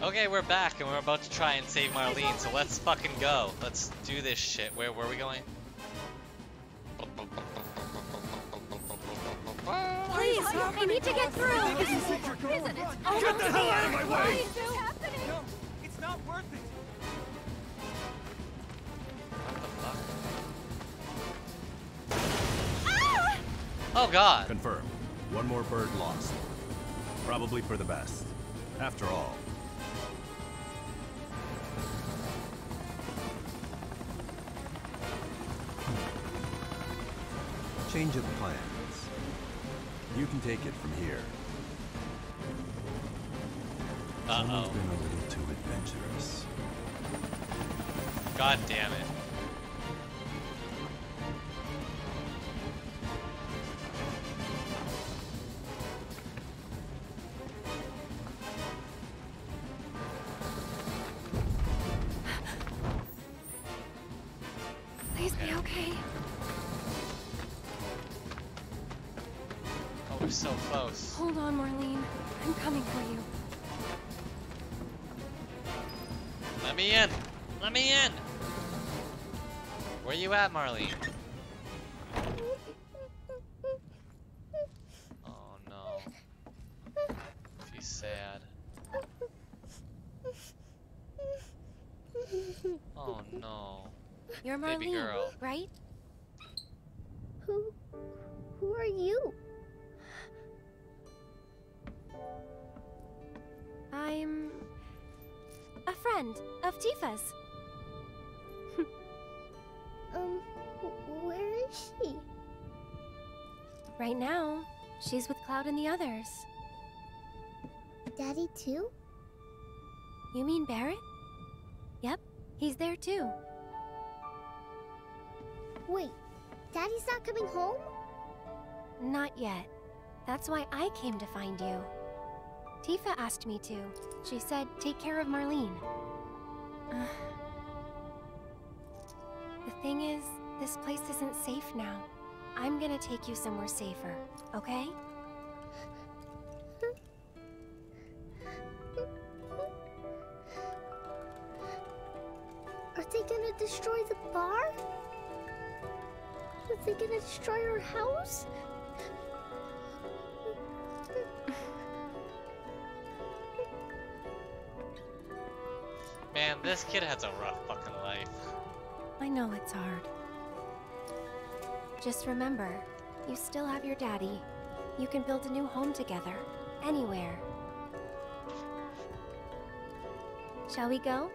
Okay, we're back and we're about to try and save Marlene, so let's fucking go. Let's do this shit. Where, where are we going? Please, I need to get through. This is what you're going Isn't it? Get the hell out of my way! is this happening? No, it's not worth it. What the fuck? Oh god. Confirmed. One more bird lost. Probably for the best. After all. Change of plans. You can take it from here. Someone's Uh-oh. been a little too adventurous. God damn it. Oh no. You're Marlene, Baby girl. right? Who, who are you? I'm a friend of Tifa's. Um, where is she? Right now, she's with Cloud and the others. Daddy too? You mean Barret? He's there too. Wait, Daddy's not coming home? Not yet. That's why I came to find you. Tifa asked me to. She said, take care of Marlene. the thing is, this place isn't safe now. I'm gonna take you somewhere safer, okay? Destroy our house? Man, this kid has a rough fucking life. I know it's hard. Just remember, you still have your daddy. You can build a new home together, anywhere. Shall we go?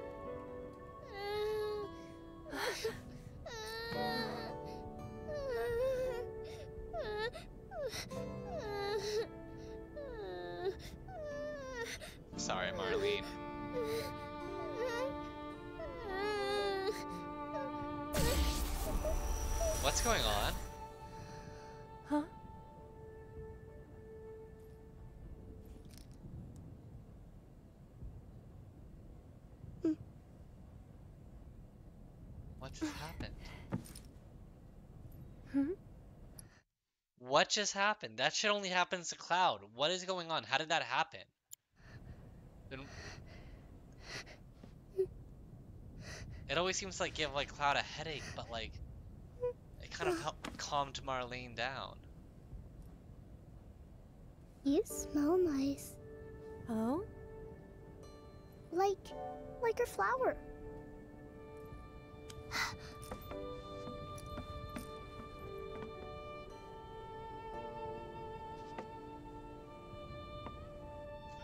What's going on? Huh? What just happened? Hmm? What just happened? That shit only happens to Cloud. What is going on? How did that happen? Then- It always seems to like give like Cloud a headache, but like kind of helped calmed Marlene down. You smell nice. Oh? Like, like a flower.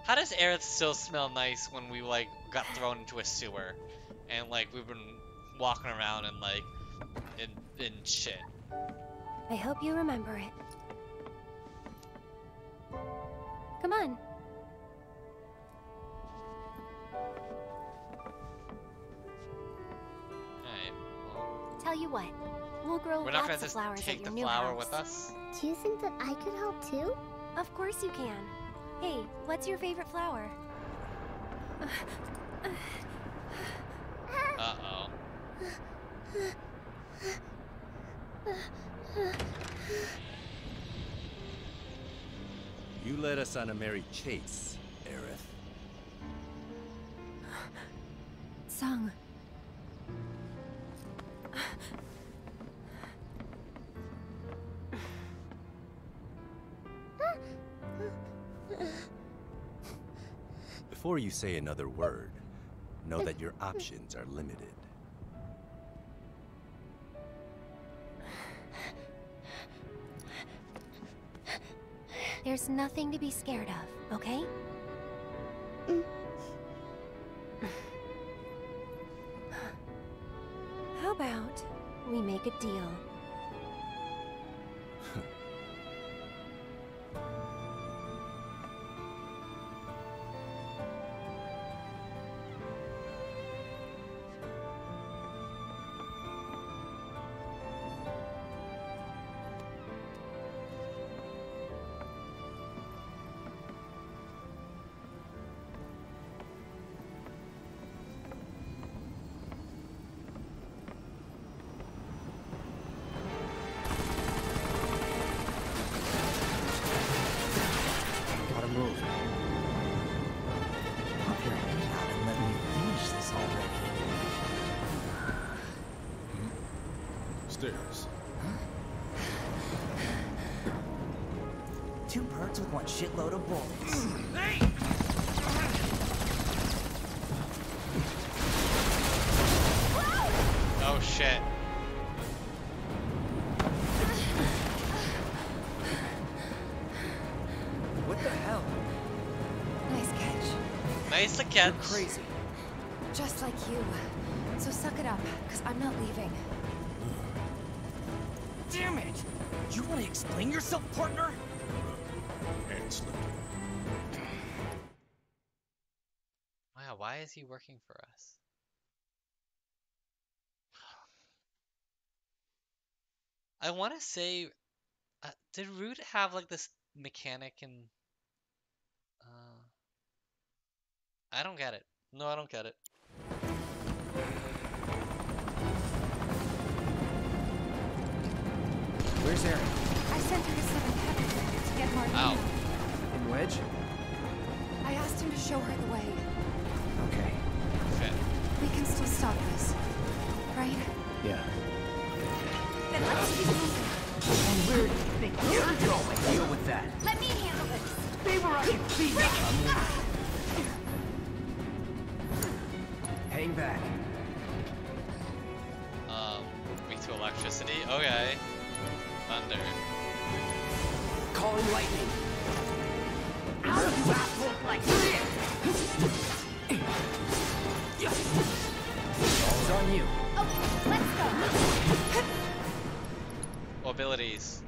How does Aerith still smell nice when we like got thrown into a sewer and like we've been walking around and like in in shit? I hope you remember it. Come on. Alright, well, Tell you what, we'll grow we're not gonna lots of flowers take at the your new flower house. with us. Do you think that I could help too? Of course you can. Hey, what's your favorite flower? Uh oh. You led us on a merry chase, Aerith. Tseng. Before you say another word, know that your options are limited. There's nothing to be scared of, okay? Mm. How about we make a deal? Stairs. Two birds with one shitload of bullets. Oh shit. What the hell? Nice catch. Nice to You're catch. crazy. Just like you. So suck it up, because I'm not leaving. Want to explain yourself, partner? Slip. Wow, why is he working for us? I want to say, uh, did Rude have like this mechanic and? Uh, I don't get it. No, I don't get it. Where's Aerith? I sent her to Seventh Heaven to get Marlene. Ow. In Wedge? I asked him to show her the way. Okay. Shit. We can still stop this. Right? Yeah. Then let's keep moving. And where do you think you're going? Deal with that. Let me handle this. Stay where I can see you. Hang back. Um, weak to electricity. Okay. Thunder. Calling lightning. How do you assholes like this? All's on you. Okay, let's go. Abilities.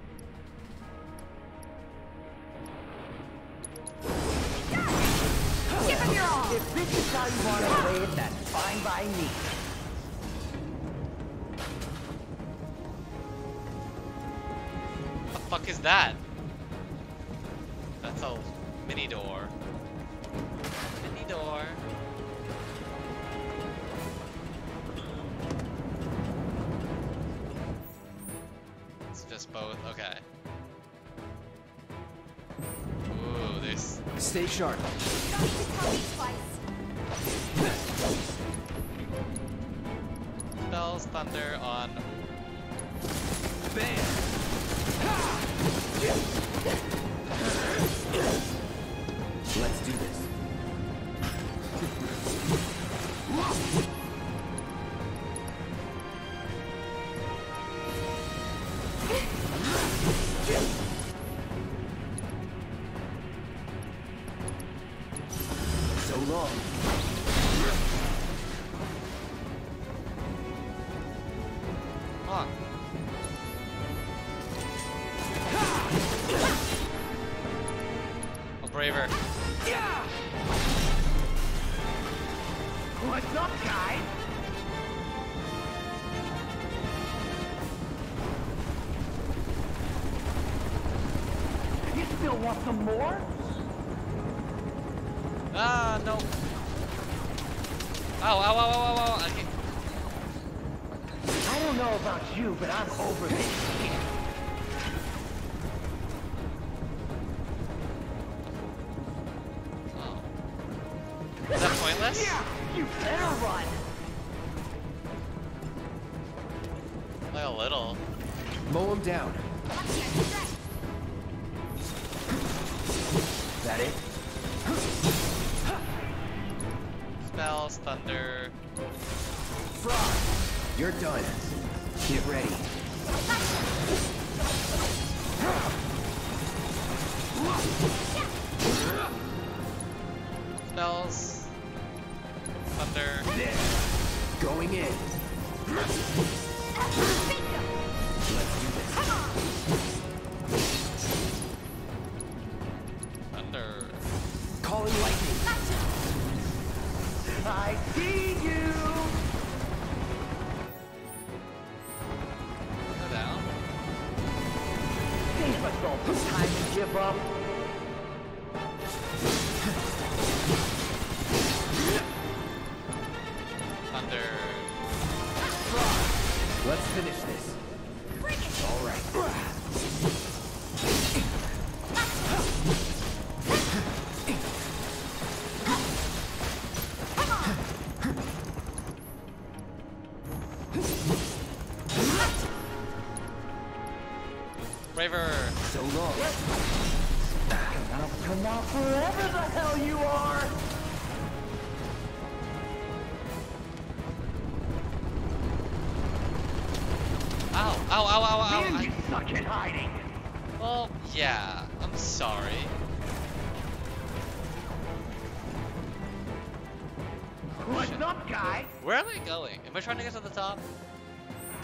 Give him your all. If this is how you want to play it, that's fine by me. Fuck is that? So thunder. Calling lightning. Action. I see you. Down. Think time to give up.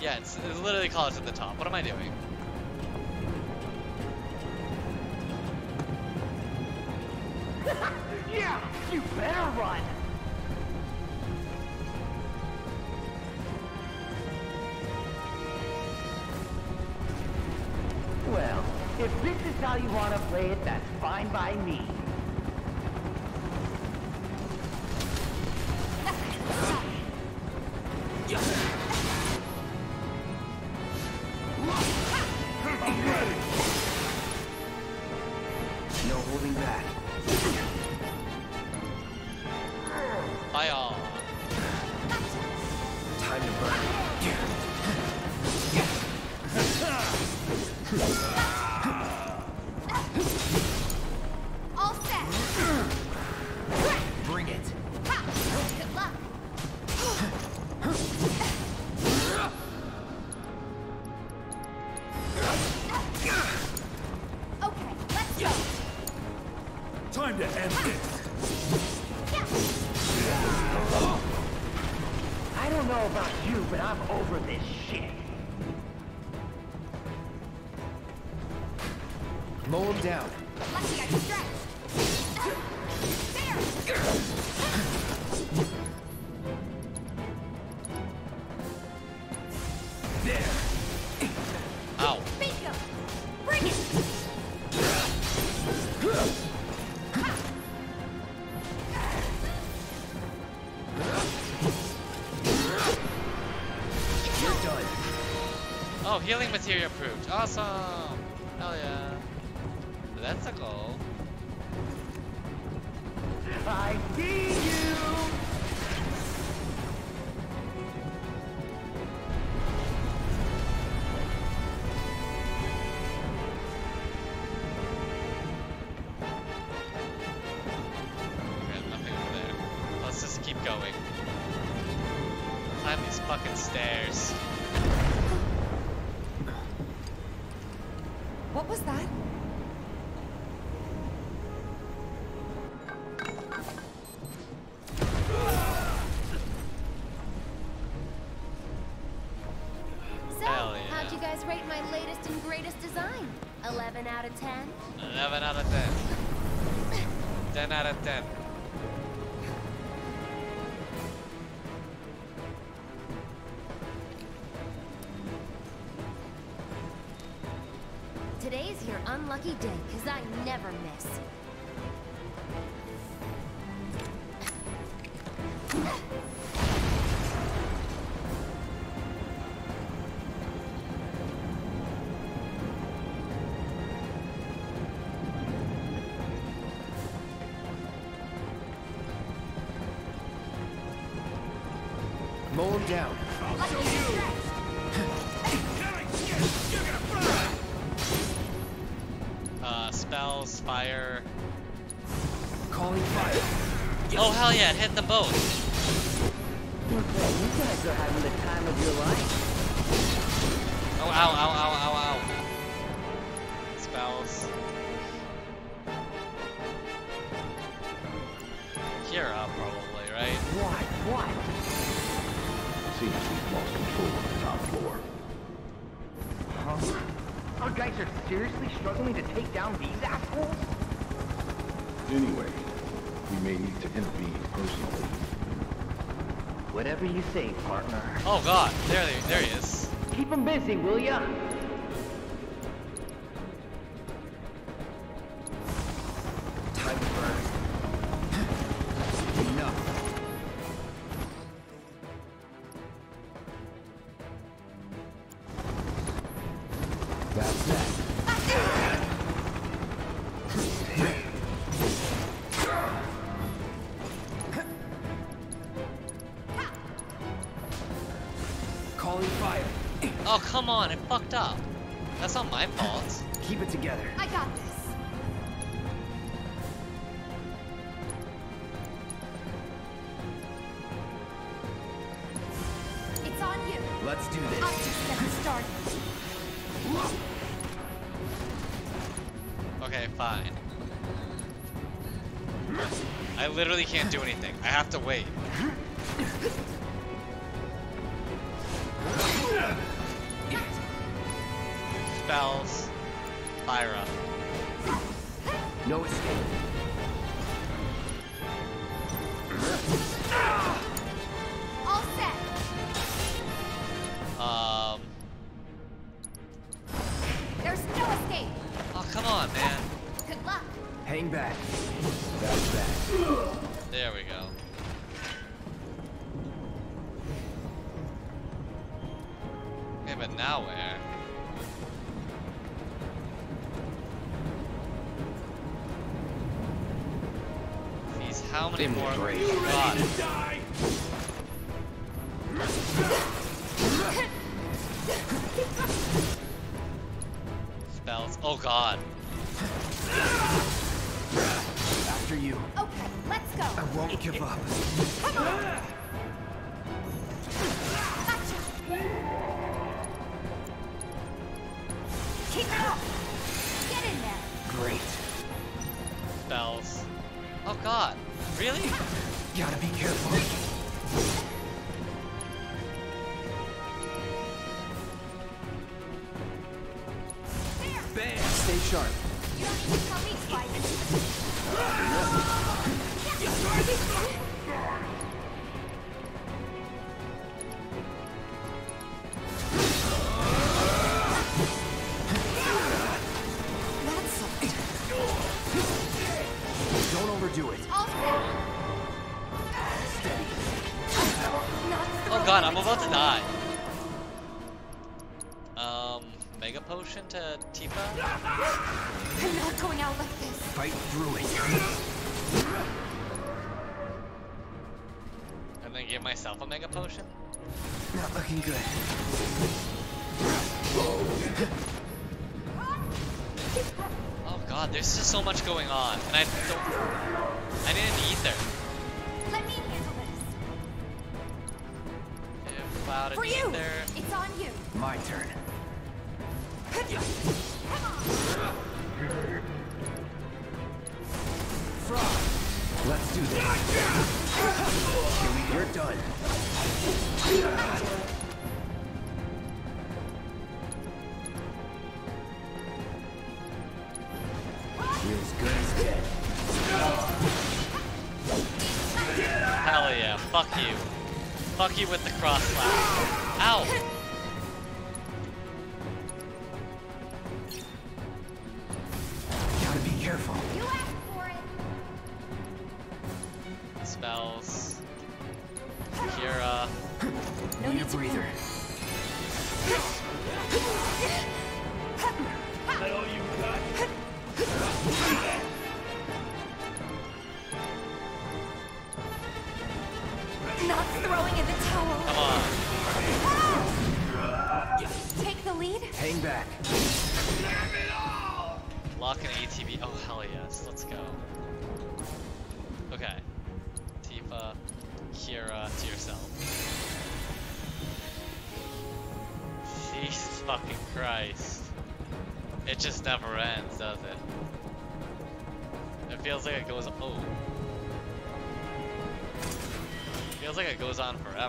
Yeah, it's, it's literally college at the top. What am I doing? Healing material approved. Awesome! Hell yeah. That's a goal. I see you! Let's just keep going. Climb these fucking stairs. 7 out of 10. 10 out of 10. Today's your unlucky day, because I never miss. Mow him down. Uh, spells, fire. Calling fire. Oh hell yeah, it hit them both. Looks like you guys are having the time of your life. Oh ow ow ow ow ow. Spells. Seems we've lost control of the top floor. Huh? Our guys are seriously struggling to take down these assholes? Anyway, we may need to intervene personally. Whatever you say, partner. Oh god, there they, there he is. Keep him busy, will ya? Can't do anything. I have to wait. Spells. Up. No escape. God, I'm about to die. Um, Mega Potion to Tifa? I'm not going out like this. Fight through it. And then give myself a Mega Potion? Not looking good. Oh god, there's just so much going on. And I don't... I need an If cloud an For you. ether. It's on you. My turn. Come on. Frog. Let's do this. Here we You're done. Feels good as dead. Hell yeah, fuck you. Fuck you with the cross slash.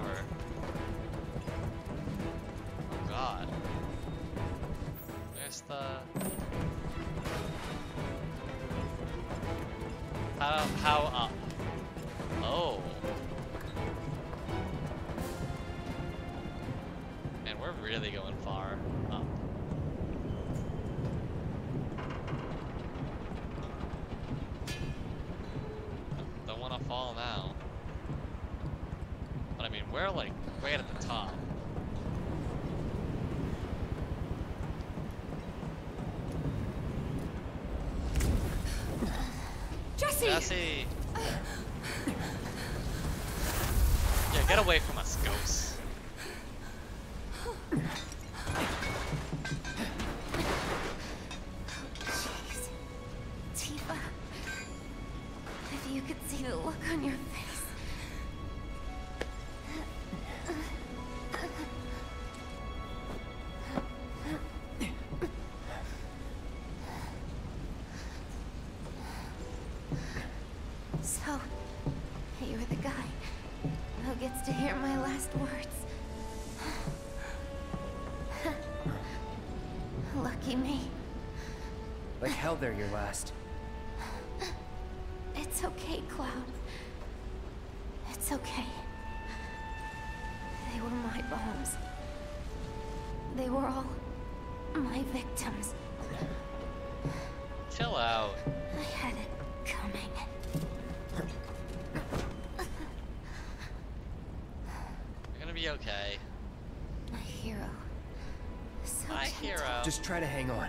Goes the look on your face. So, you're the guy who gets to hear my last words. Lucky me. Like hell they're your last. It's okay. They were my bombs. They were all my victims. Chill out. I had it coming. You're gonna be okay. My hero. So My gentle. hero. Just try to hang on.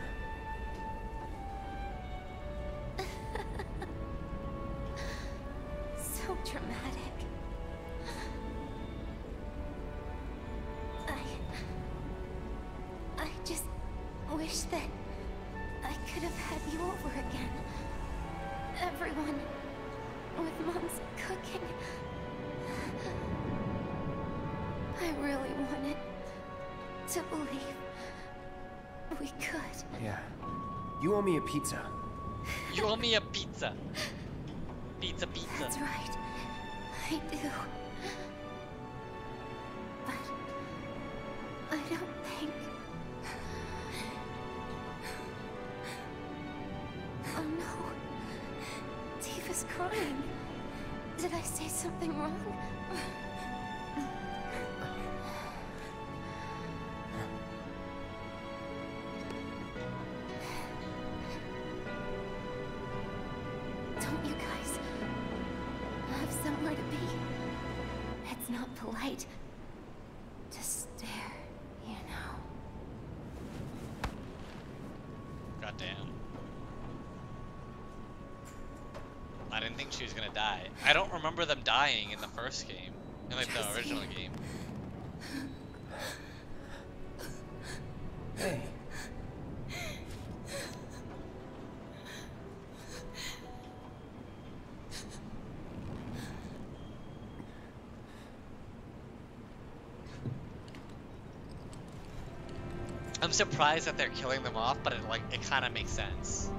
Pizza. You owe me a pizza. Pizza, pizza. That's right. I do. But I don't think. Oh no. Tifa's crying. Did I say something wrong? Dying in the first game. In like the original game. Hey. I'm surprised that they're killing them off, but it like it kind of makes sense.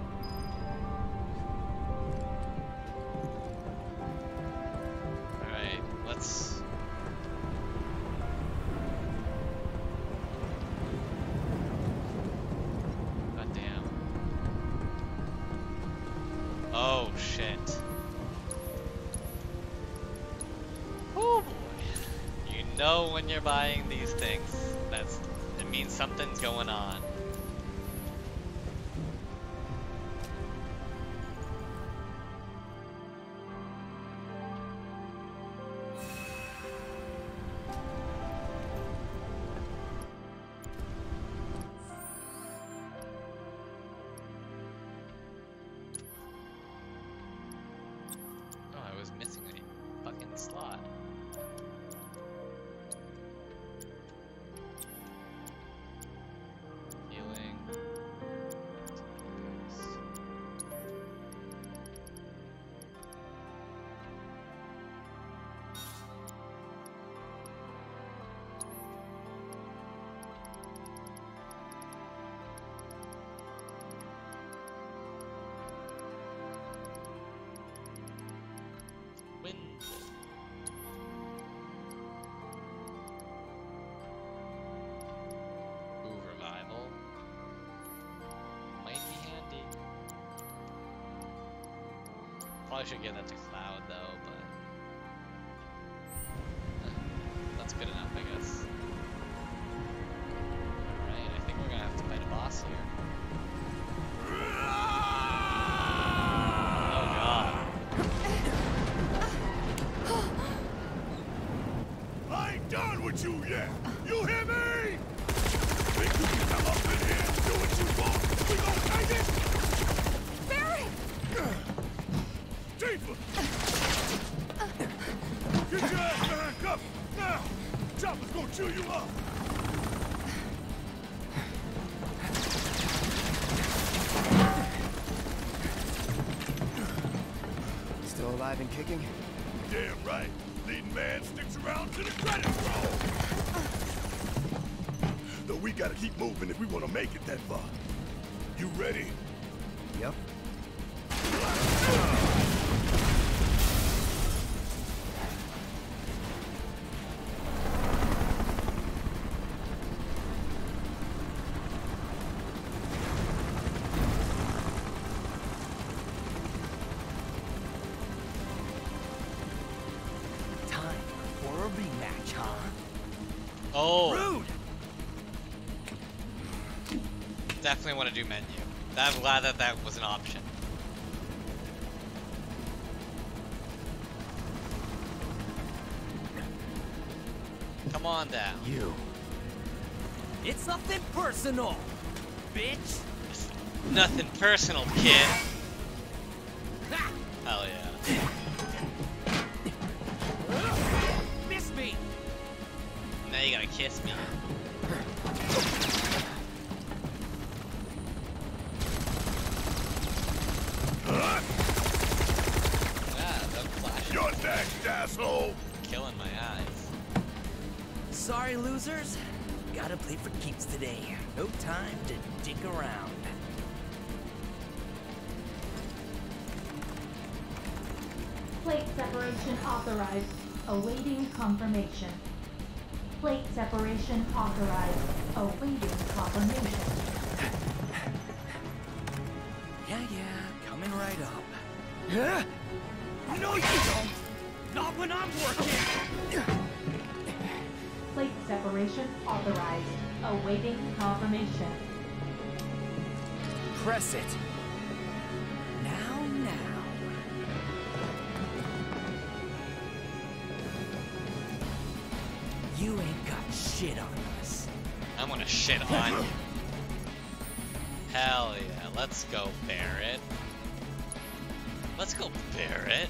Know when you're buying these things. That's it means something's going on. Should give that to Cloud though, but uh, that's good enough, I guess. Alright, I think we're gonna have to fight a boss here. Oh god. I ain't done with you yet. You hear me? Alive and kicking? Damn right. Leading man sticks around to the credits roll. Though we gotta keep moving if we wanna make it that far. You ready? I'm glad that that was an option. Come on down. You. It's nothing personal, bitch! Nothing personal, kid. Hell yeah. Miss me! Now you gotta kiss me. Gotta play for keeps today. No time to dick around. Plate separation authorized. Awaiting confirmation. Plate separation authorized. Awaiting confirmation. Yeah, yeah, coming right up. Huh? No, you don't! Not when I'm working! Plate separation authorized. Awaiting confirmation. Press it. Now, now. You ain't got shit on us. I'm gonna shit on you. Hell yeah, let's go, Barret. Let's go, Barret.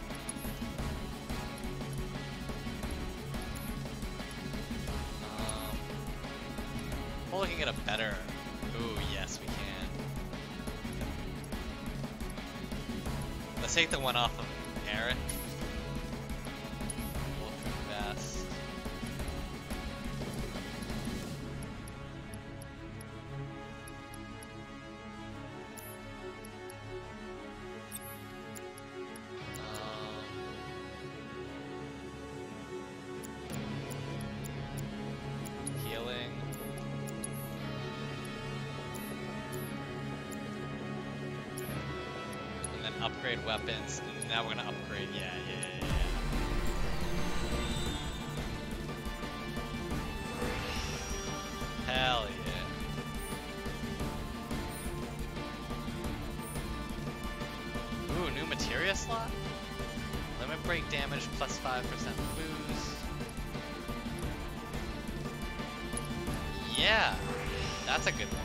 Upgrade weapons. Now we're gonna upgrade. Yeah, yeah, yeah. Hell yeah. Ooh, new materia slot? Limit break damage plus 5% boost. Yeah, that's a good one.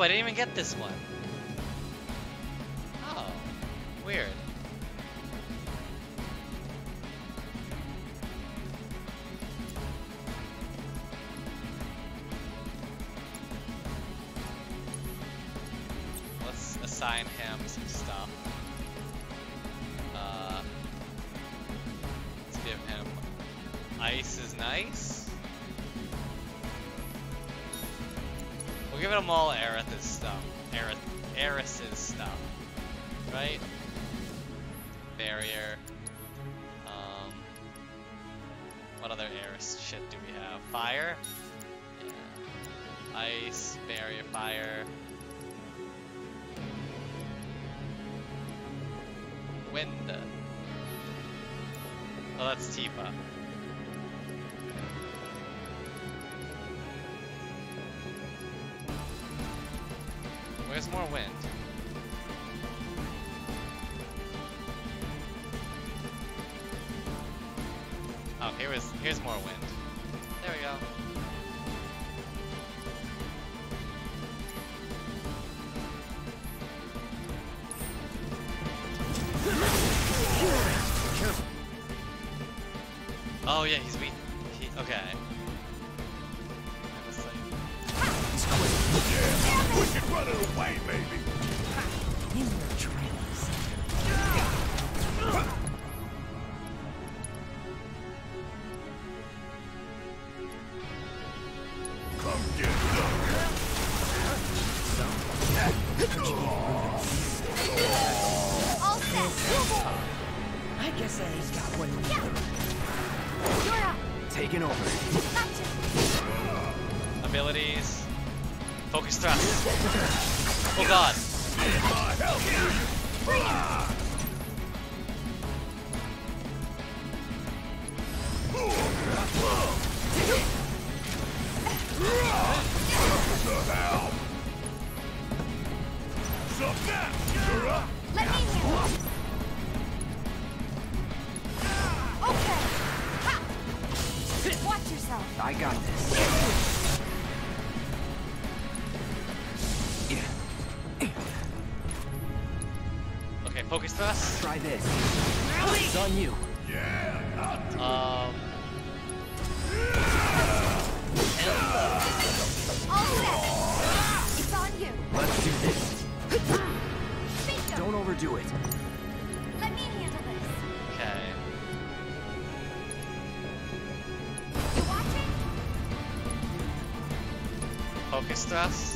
Oh, I didn't even get this one. Oh, weird. Let's assign him some stuff. Uh, let's give him ice is nice. We'll giving them all Aerith's stuff. Aerith, Aerith's stuff, right? Barrier. Um, what other Eris shit do we have? Fire. Yeah. Ice, barrier, fire. Wind. Oh, that's Tifa. Yeah, he's weak. He, okay. I. All set. I guess Eddie's got. You're up. Taking over. Abilities. Focus thrust. Oh god. On you. Yeah, Um, It's on you. Let's do this. Don't overdo it. Let me handle this. okay. You watching? Focus thrust.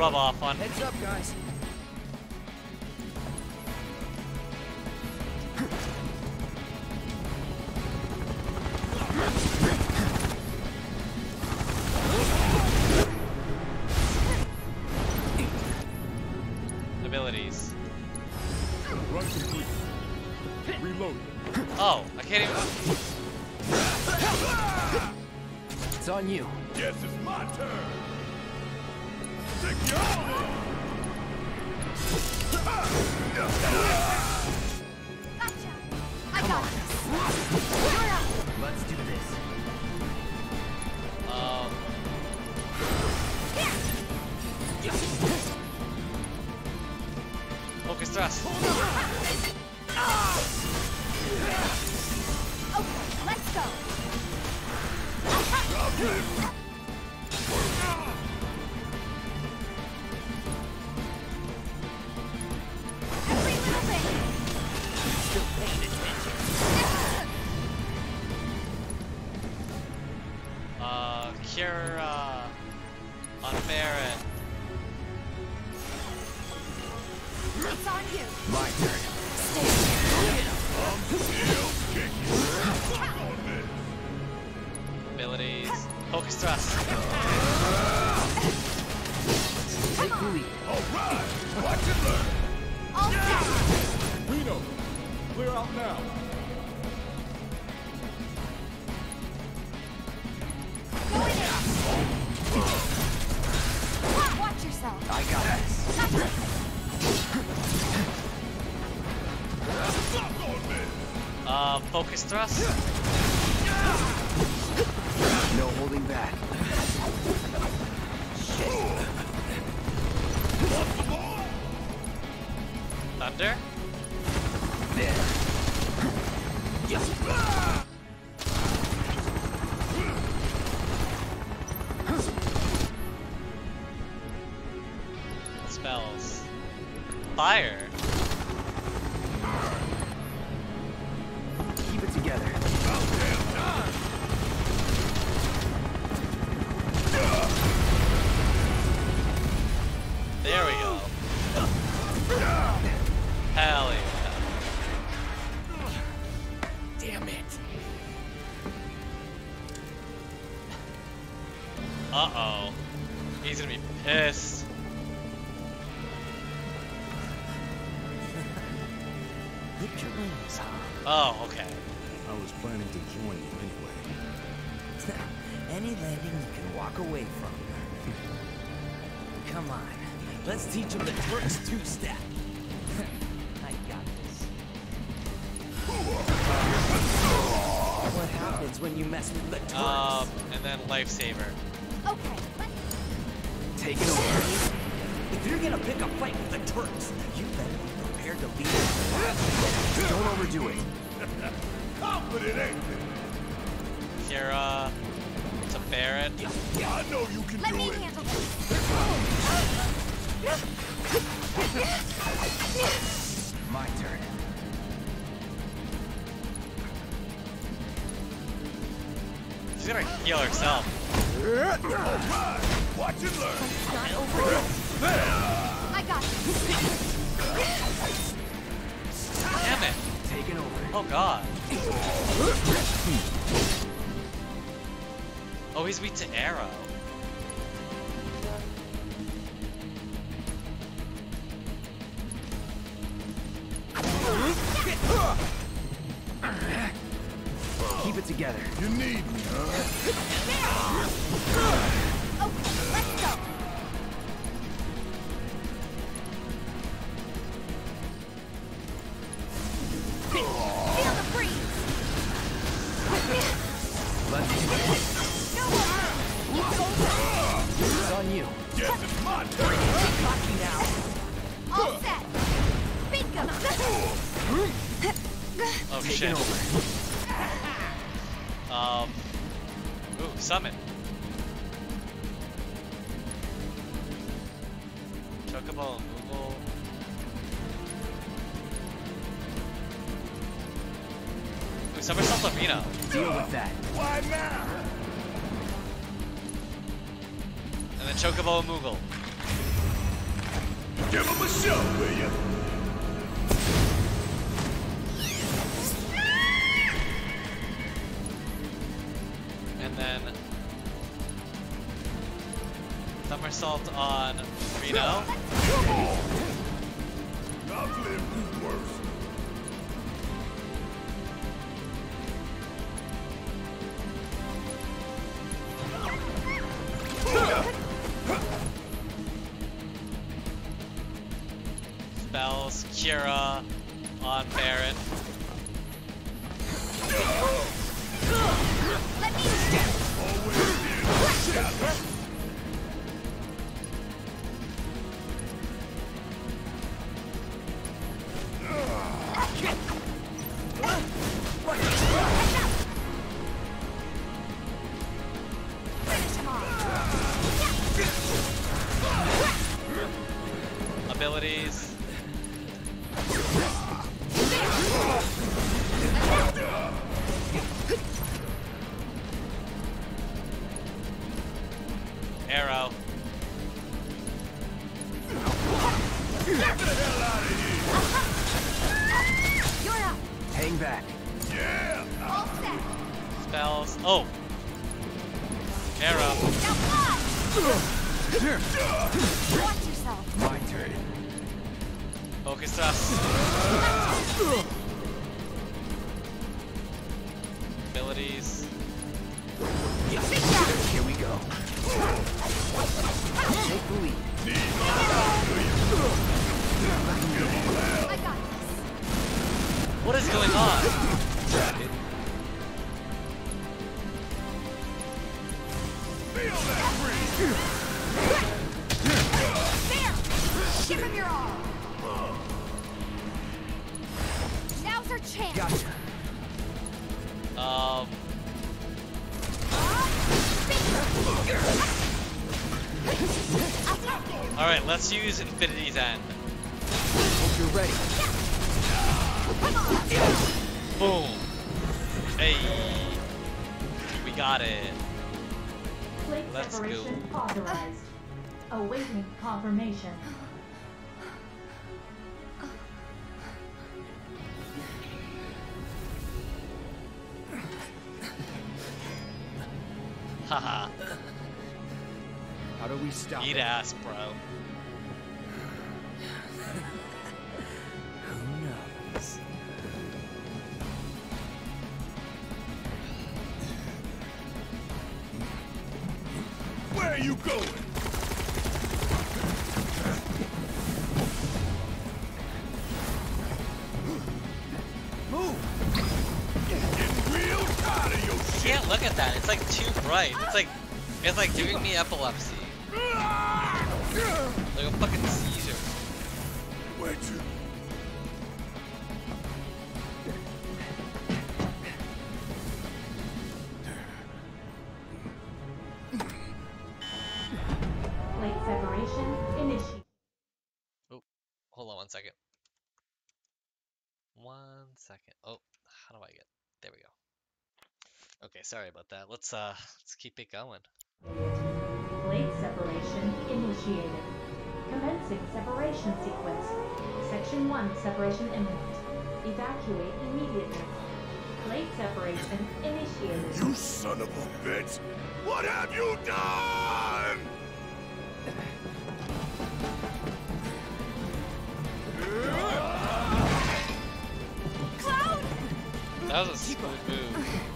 Rub off on. Heads up, guys. Focus thrust. No holding back. Thunder. There. teach him the works My turn. She's gonna heal herself. Watch and learn. Not over yet. I got it. Damn it. Taken over. Oh god. Oh, he's weak to arrow. Leave me, huh? somersault on Reno. Abilities. Let's use Infinity's End. Hope you're ready. Boom. Hey. We got it. Plate Let's go. separation authorized. Awaiting confirmation. Haha. How do we stop Eat it? ass, bro. Look at that. It's like too bright. It's like, it's like giving me epilepsy. Like a fucking seizure. Where'd you... sorry about that. Let's uh, let's keep it going. Plate separation initiated. Commencing separation sequence. Section 1 separation imminent. Evacuate immediately. Plate separation initiated. You son of a bitch! What have you done? Cloud! That was a smooth move.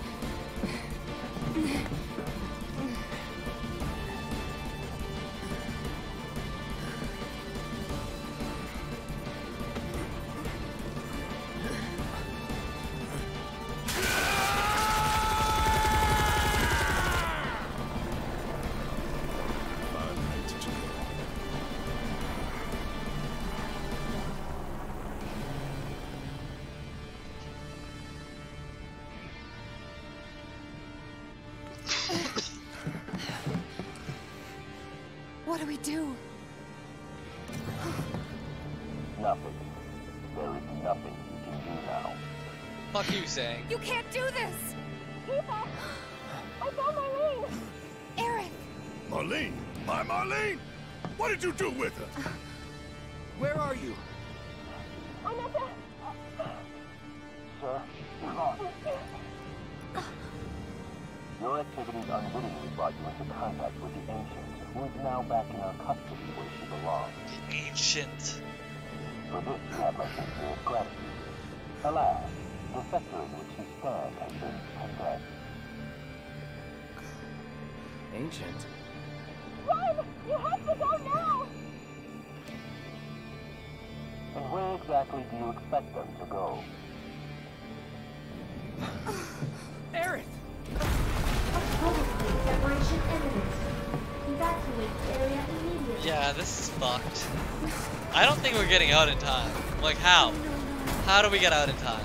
What do we do? Nothing. There is nothing you can do now. Fuck you, Tseng. You can't do this! Tifa! I found Marlene! Aerith! Marlene? My Marlene? What did you do with her? Where are you? I'm at the... Sir, you're on. Your activities unwittingly brought you into contact with the Ancient, who is now back in our custody where she belongs. Ancient. For this, you have my sincerest gratitude. Alas, the sector in which you stand has been condemned. Ancient. Run! You have to go now! And where exactly do you expect them to go? Fucked. I don't think we're getting out in time. Like how? How do we get out in time?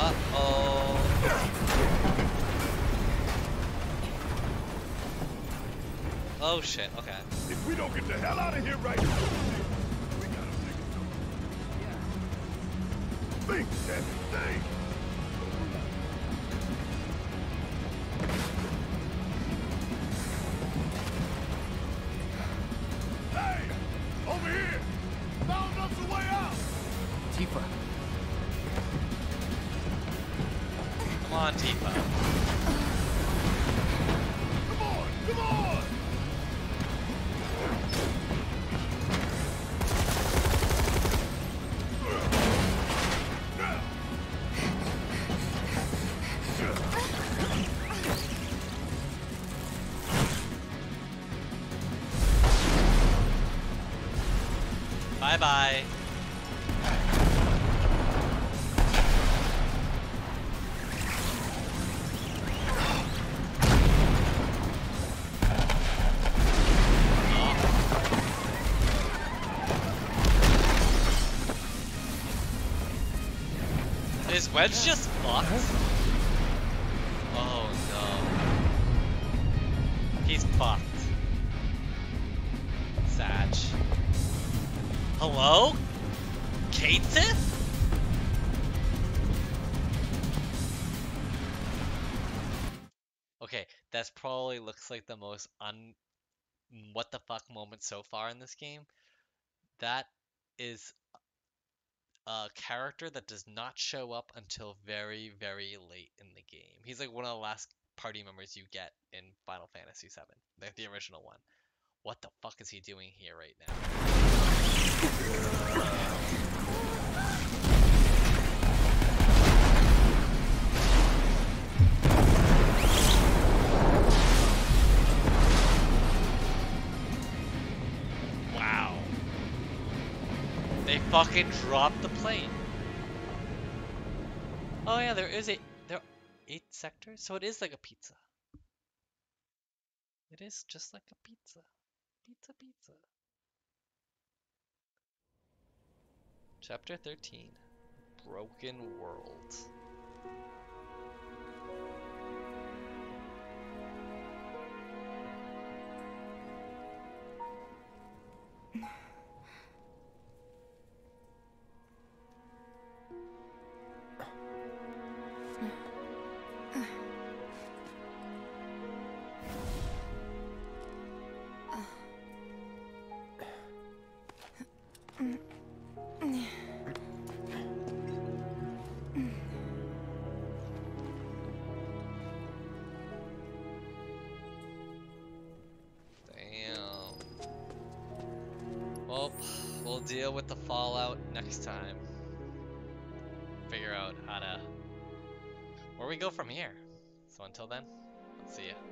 Uh oh. Oh shit. Okay. If we don't get the hell out of here right now, we gotta think of something. Think, damn it, Bye bye. Is Wedge just like the most un mm, what the fuck moment so far in this game. That is a character that does not show up until very, very late in the game. He's like one of the last party members you get in Final Fantasy VII, like the original one. What the fuck is he doing here right now? Fucking dropped the plane. Oh yeah, there is a there are eight sectors, so it is like a pizza. It is just like a pizza. Pizza pizza. Chapter 13 Broken World. fallout next time. Figure out how to where we go from here. So until then, I'll see ya.